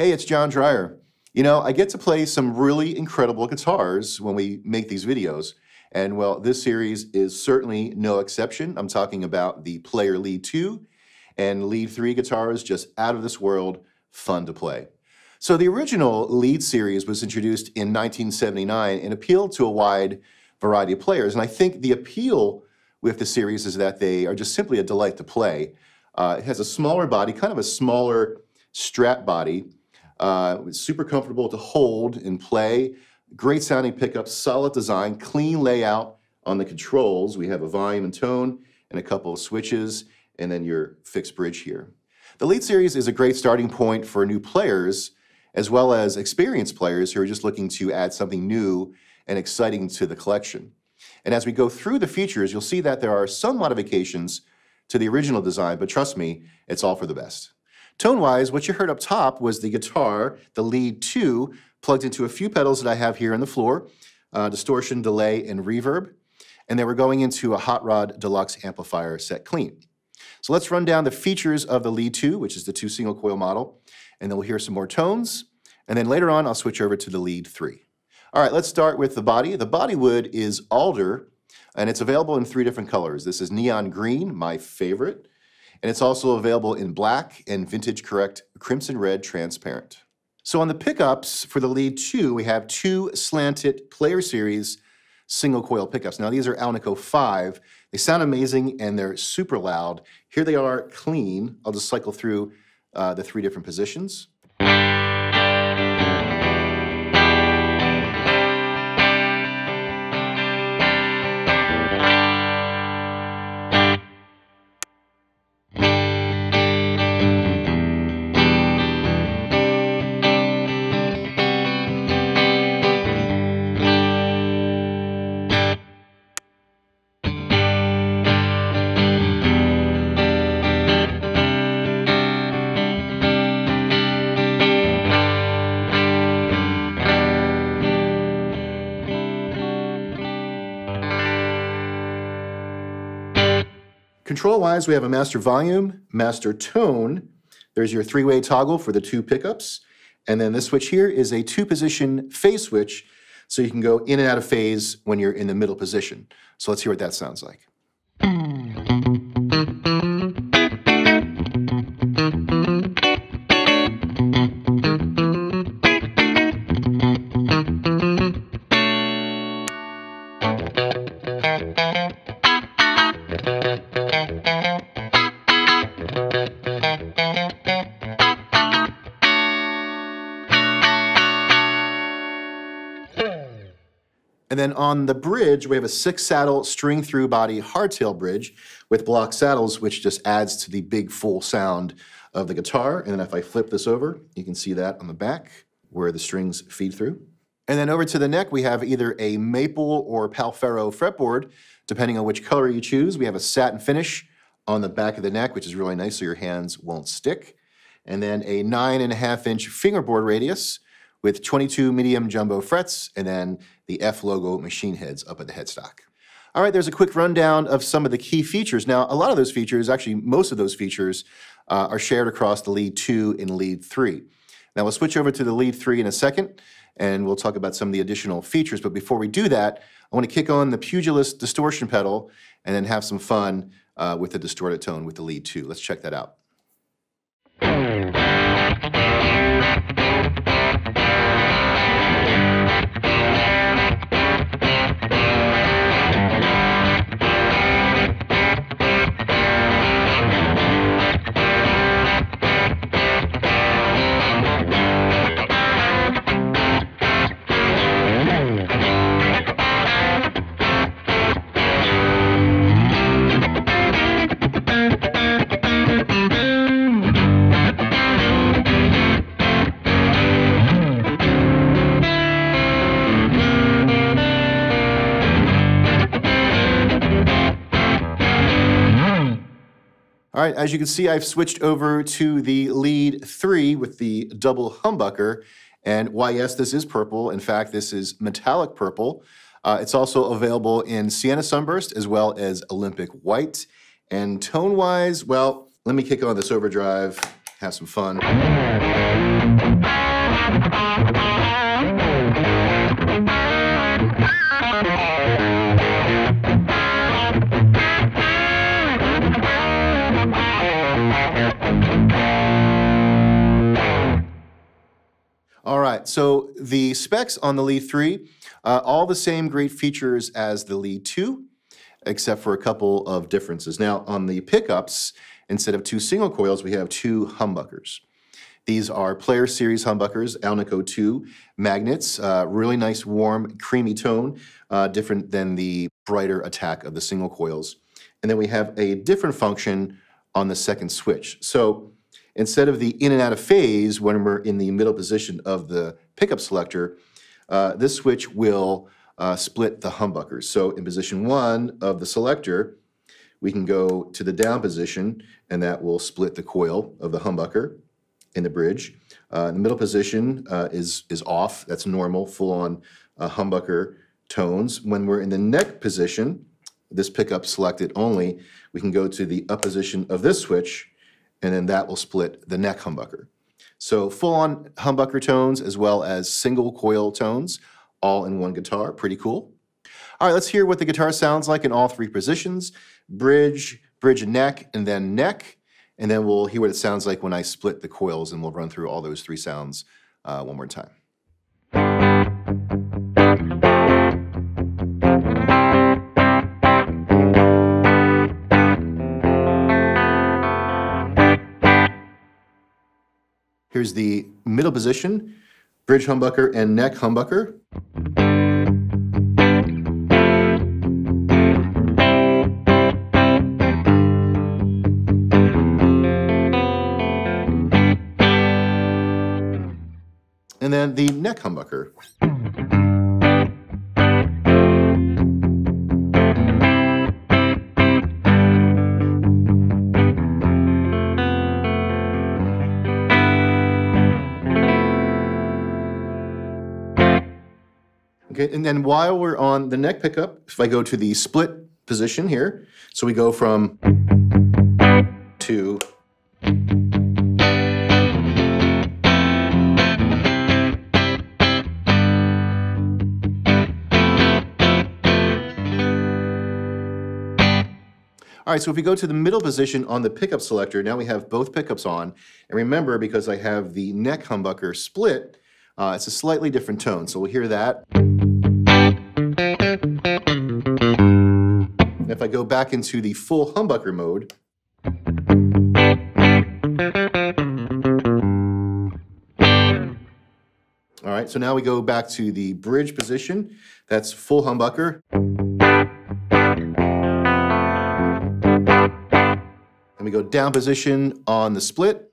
Hey, it's John Dreyer. You know, I get to play some really incredible guitars when we make these videos. And well, this series is certainly no exception. I'm talking about the Player Lead 2 and Lead 3 guitars, just out of this world, fun to play. So the original Lead series was introduced in 1979 and appealed to a wide variety of players. And I think the appeal with the series is that they are just simply a delight to play. Uh, it has a smaller body, kind of a smaller Strat body. Uh, it's super comfortable to hold and play. Great sounding pickups, solid design, clean layout on the controls. We have a volume and tone and a couple of switches, and then your fixed bridge here. The Lead Series is a great starting point for new players, as well as experienced players who are just looking to add something new and exciting to the collection. And as we go through the features, you'll see that there are some modifications to the original design, but trust me, it's all for the best. Tone-wise, what you heard up top was the guitar, the lead two, plugged into a few pedals that I have here on the floor, uh, distortion, delay, and reverb. And then we're going into a Hot Rod Deluxe amplifier set clean. So let's run down the features of the lead two, which is the two single coil model, and then we'll hear some more tones. And then later on, I'll switch over to the lead three. All right, let's start with the body. The body wood is alder, and it's available in three different colors. This is neon green, my favorite. And it's also available in black and vintage correct crimson red transparent. So on the pickups for the lead two, we have two slanted player series single coil pickups. Now these are Alnico 5. They sound amazing and they're super loud. Here they are clean. I'll just cycle through uh, the three different positions. Control-wise, we have a master volume, master tone. There's your three-way toggle for the two pickups. And then this switch here is a two-position phase switch, so you can go in and out of phase when you're in the middle position. So let's hear what that sounds like. Mm. And then on the bridge, we have a six saddle string through body hardtail bridge with block saddles, which just adds to the big full sound of the guitar. And then if I flip this over, you can see that on the back where the strings feed through. And then over to the neck, we have either a maple or Pau Ferro fretboard, depending on which color you choose. We have a satin finish on the back of the neck, which is really nice so your hands won't stick. And then a nine and a half inch fingerboard radius with 22 medium jumbo frets and then the F logo machine heads up at the headstock. All right, there's a quick rundown of some of the key features. Now, a lot of those features, actually most of those features, uh, are shared across the lead 2 and lead 3. Now we'll switch over to the lead 3 in a second, and we'll talk about some of the additional features. But before we do that, I want to kick on the Pugilist distortion pedal and then have some fun uh, with the distorted tone with the lead 2. Let's check that out. Right, as you can see, I've switched over to the lead three with the double humbucker. And why, yes, this is purple. In fact, this is metallic purple. Uh, it's also available in Sienna Sunburst as well as Olympic White. And tone-wise, well, let me kick on this overdrive, have some fun. So the specs on the Lead 3, uh, all the same great features as the Lead 2, except for a couple of differences. Now, on the pickups, instead of two single coils, we have two humbuckers. These are Player Series humbuckers, Alnico 2 magnets, uh, really nice, warm, creamy tone, uh, different than the brighter attack of the single coils. And then we have a different function on the second switch. So instead of the in and out of phase when we're in the middle position of the pickup selector, uh, this switch will uh, split the humbuckers. So in position one of the selector, we can go to the down position and that will split the coil of the humbucker in the bridge. Uh, the middle position uh, is, is off, that's normal, full-on uh, humbucker tones. When we're in the neck position, this pickup selected only, we can go to the up position of this switch, and then that will split the neck humbucker. So full-on humbucker tones as well as single coil tones, all in one guitar, pretty cool. All right, let's hear what the guitar sounds like in all three positions. Bridge, bridge and neck, and then neck. And then we'll hear what it sounds like when I split the coils and we'll run through all those three sounds uh, one more time. Here's the middle position, bridge humbucker and neck humbucker. and then the neck humbucker. Okay, and then while we're on the neck pickup, if I go to the split position here, so we go from to All right, so if we go to the middle position on the pickup selector, now we have both pickups on. And remember, because I have the neck humbucker split, uh, it's a slightly different tone. So we'll hear that. And if I go back into the full humbucker mode, All right, so now we go back to the bridge position. That's full humbucker. And we go down position on the split.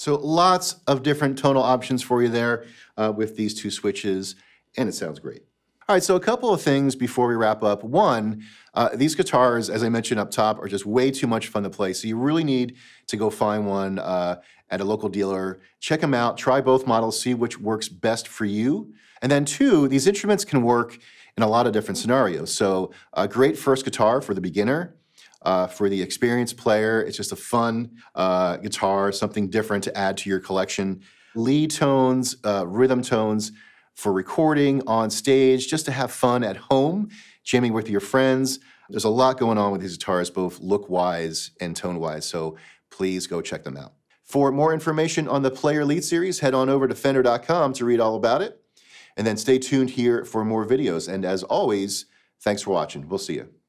So lots of different tonal options for you there uh, with these two switches, and it sounds great. All right, so a couple of things before we wrap up. One, uh, these guitars, as I mentioned up top, are just way too much fun to play. So you really need to go find one uh, at a local dealer. Check them out, try both models, see which works best for you. And then two, these instruments can work in a lot of different scenarios. So a great first guitar for the beginner, uh, for the experienced player, it's just a fun uh, guitar, something different to add to your collection. Lead tones, uh, rhythm tones for recording on stage, just to have fun at home, jamming with your friends. There's a lot going on with these guitars, both look-wise and tone-wise, so please go check them out. For more information on the Player Lead series, head on over to Fender.com to read all about it. And then stay tuned here for more videos. And as always, thanks for watching. We'll see you.